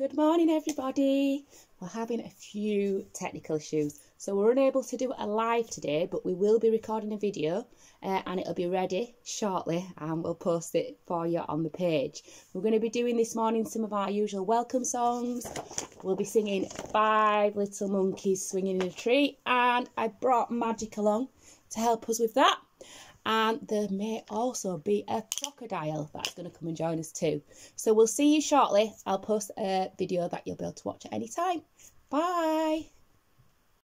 Good morning, everybody. We're having a few technical issues, so we're unable to do a live today, but we will be recording a video uh, and it'll be ready shortly and we'll post it for you on the page. We're going to be doing this morning some of our usual welcome songs. We'll be singing Five Little Monkeys Swinging in a Tree, and I brought Magic along to help us with that and there may also be a crocodile that's going to come and join us too. So we'll see you shortly. I'll post a video that you'll be able to watch at any time. Bye.